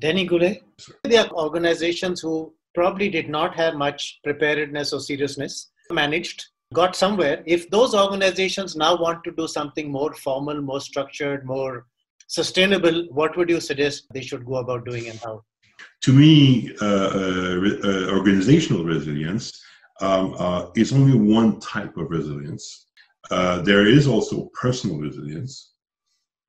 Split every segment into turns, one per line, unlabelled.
Denis Goulet. There are organizations who probably did not have much preparedness or seriousness, managed, got somewhere. If those organizations now want to do something more formal, more structured, more sustainable, what would you suggest they should go about doing and how?
To me, uh, uh, uh, organizational resilience um, uh, is only one type of resilience. Uh, there is also personal resilience,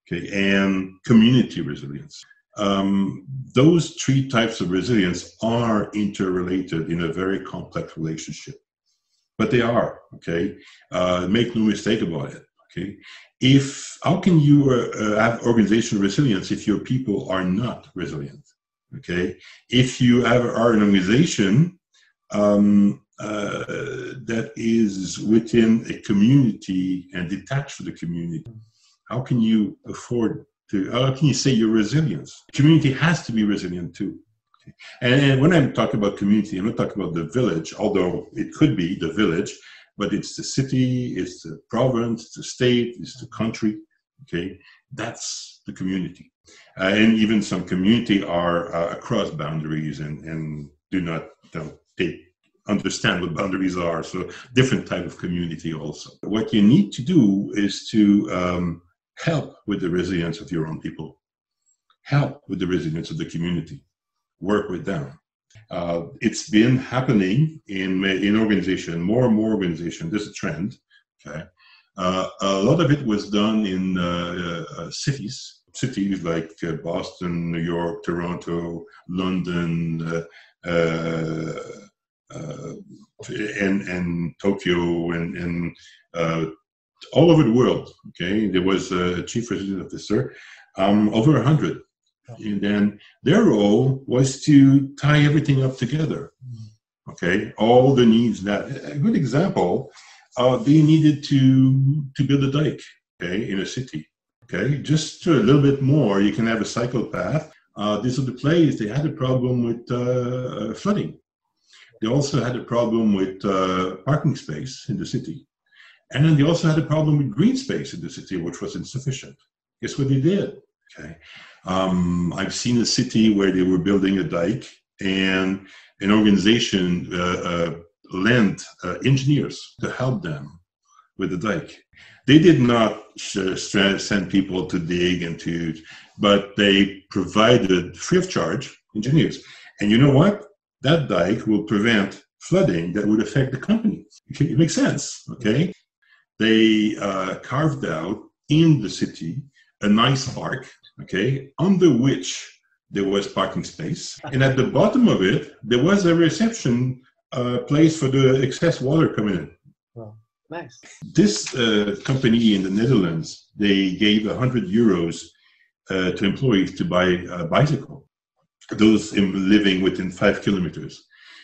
okay, and community resilience. Um, those three types of resilience are interrelated in a very complex relationship, but they are okay. Uh, make no mistake about it. Okay, if how can you uh, uh, have organizational resilience if your people are not resilient okay if you have are an organization um, uh, that is within a community and detached from the community how can you afford to how can you say your resilience? community has to be resilient too and, and when i'm talking about community i'm not talking about the village although it could be the village but it's the city, it's the province, it's the state, it's the country. Okay, that's the community. Uh, and even some community are uh, across boundaries and, and do not don't take understand what boundaries are. So different type of community also. What you need to do is to um, help with the resilience of your own people, help with the resilience of the community, work with them. Uh, it's been happening in in organization, more and more organization. There's a trend. Okay, uh, a lot of it was done in uh, uh cities, cities like uh, Boston, New York, Toronto, London, uh, and and Tokyo, and and all over the world. Okay, there was a chief resilience officer, um, over a hundred and then their role was to tie everything up together. Okay, all the needs that a good example, uh, they needed to to build a dike. Okay, in a city. Okay, just a little bit more, you can have a cycle path. Uh, these are the places they had a problem with uh, flooding. They also had a problem with uh, parking space in the city. And then they also had a problem with green space in the city, which was insufficient. Guess what they did? Okay. Um, I've seen a city where they were building a dike and an organization uh, uh, lent uh, engineers to help them with the dike. They did not send people to dig and to, but they provided free of charge engineers. And you know what? That dike will prevent flooding that would affect the company. It makes sense, okay? They uh, carved out in the city a nice park okay, under which there was parking space. And at the bottom of it, there was a reception uh, place for the excess water coming in.
Wow, nice.
This uh, company in the Netherlands, they gave 100 euros uh, to employees to buy a bicycle, those living within five kilometers.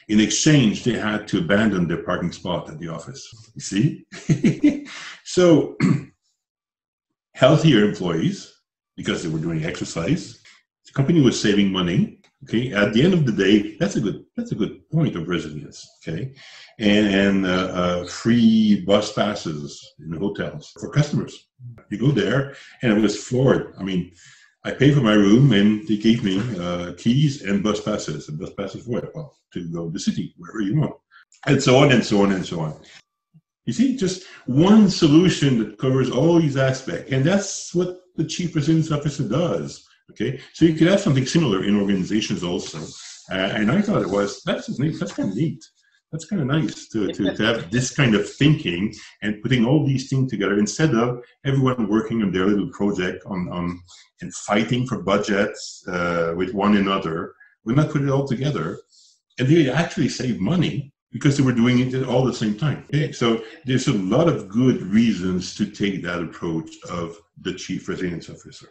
In exchange, they had to abandon their parking spot at the office. You see? so, healthier employees, because they were doing exercise. The company was saving money. Okay, at the end of the day, that's a good that's a good point of resilience. Okay, and, and uh, uh, free bus passes in hotels for customers. You go there, and it was floored. I mean, I paid for my room, and they gave me uh, keys and bus passes. And bus passes for? Well, to go to the city wherever you want, and so on and so on and so on. You see, just one solution that covers all these aspects, and that's what the chief resilience officer does. Okay, so you could have something similar in organizations also. Uh, and I thought it was that's neat. That's kind of neat. That's kind of nice to, to, to have this kind of thinking and putting all these things together instead of everyone working on their little project on, on and fighting for budgets uh, with one another. We're not put it all together, and they actually save money because they were doing it all the same time. Okay, so there's a lot of good reasons to take that approach of the chief resilience officer.